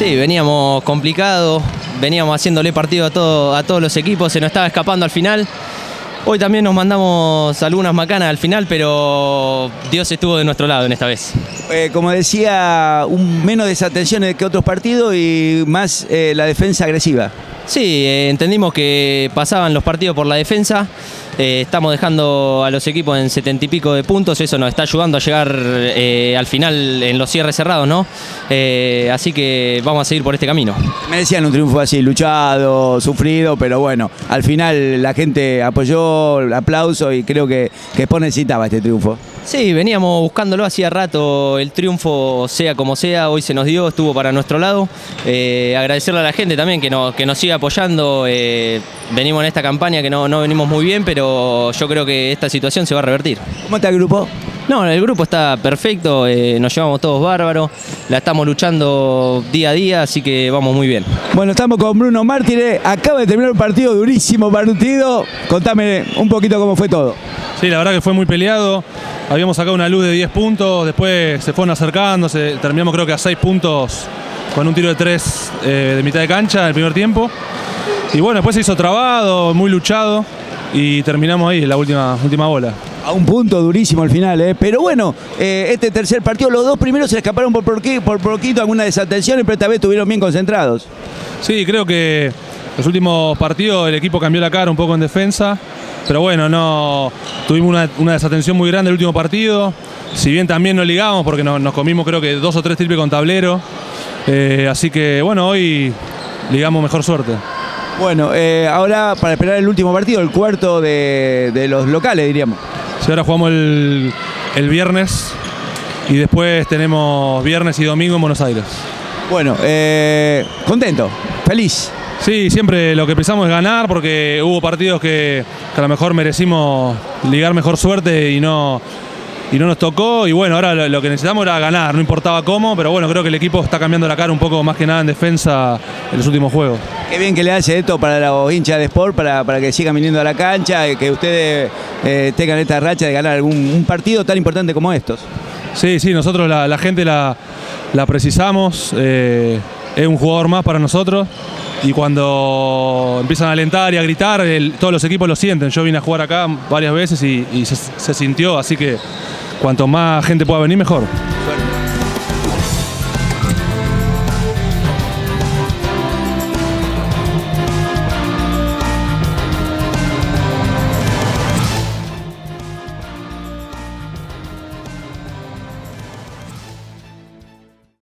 Sí, veníamos complicados, veníamos haciéndole partido a, todo, a todos los equipos, se nos estaba escapando al final. Hoy también nos mandamos algunas macanas al final, pero Dios estuvo de nuestro lado en esta vez. Eh, como decía, un, menos desatenciones que otros partidos y más eh, la defensa agresiva. Sí, eh, entendimos que pasaban los partidos por la defensa. Eh, estamos dejando a los equipos en setenta y pico de puntos, eso nos está ayudando a llegar eh, al final en los cierres cerrados, ¿no? Eh, así que vamos a seguir por este camino. Me decían un triunfo así, luchado, sufrido, pero bueno, al final la gente apoyó, aplauso y creo que, que después necesitaba este triunfo. Sí, veníamos buscándolo hacía rato, el triunfo sea como sea, hoy se nos dio, estuvo para nuestro lado. Eh, agradecerle a la gente también que, nos, que nos sigue apoyando. venimos en esta campaña que no, no venimos muy bien, pero yo creo que esta situación se va a revertir. ¿Cómo está el grupo? No, el grupo está perfecto, eh, nos llevamos todos bárbaros, la estamos luchando día a día, así que vamos muy bien. Bueno, estamos con Bruno Mártires, acaba de terminar un partido, durísimo partido. Contame un poquito cómo fue todo. Sí, la verdad que fue muy peleado. Habíamos sacado una luz de 10 puntos, después se fueron acercando, se- terminamos creo que a 6 puntos con un tiro de 3 de mitad de cancha en el primer tiempo. Y bueno, después se hizo trabado, muy luchado y terminamos ahí, la última, última bola. A un punto durísimo al final, ¿eh? Pero bueno, eh, este tercer partido, los dos primeros se escaparon por, por poquito, alguna desatención, pero esta vez estuvieron bien concentrados. Sí, creo que los últimos partidos el equipo cambió la cara un poco en defensa, pero bueno, no tuvimos una, una desatención muy grande el último partido. Si bien también no ligamos porque no- nos comimos creo que dos o tres triples con tablero. Eh, así que bueno, hoy ligamos mejor suerte. Bueno, eh, ahora para esperar el último partido, el cuarto de, de los locales, diríamos. Si ahora jugamos el, el viernes y después tenemos viernes y domingo en Buenos Aires. Bueno, eh, contento, feliz. Sí, siempre lo que pensamos es ganar porque hubo partidos que, que a lo mejor merecimos ligar mejor suerte y no, y no nos tocó. Y bueno, ahora lo, que necesitamos era ganar, no importaba cómo, pero bueno, creo que el equipo está cambiando la cara un poco más que nada en defensa en los últimos juegos. Qué bien que le hace esto para los hinchas de Sport, para, para que sigan viniendo a la cancha, y que ustedes eh, tengan esta racha de ganar algún un partido tan importante como estos. Sí, sí, nosotros la, la gente la, la precisamos, eh, es un jugador más para nosotros y cuando empiezan a alentar y a gritar, el- todos los equipos lo sienten. Yo vine a jugar acá varias veces y, y se, se sintió, así que cuanto más gente pueda venir, mejor.